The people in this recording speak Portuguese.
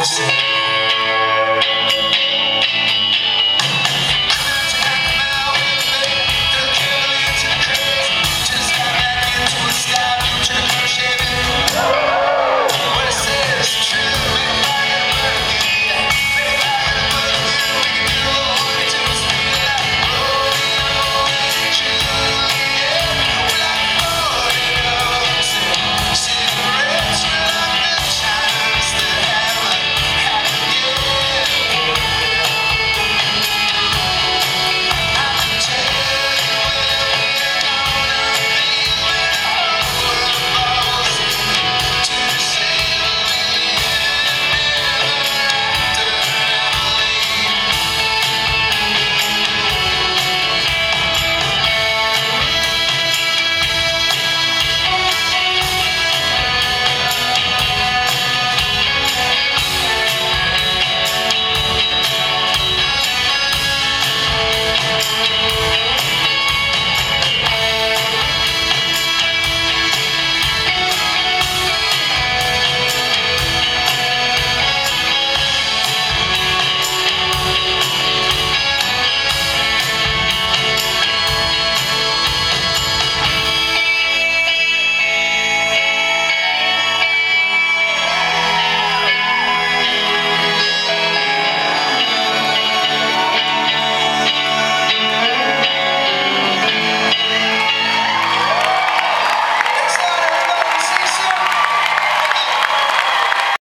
você.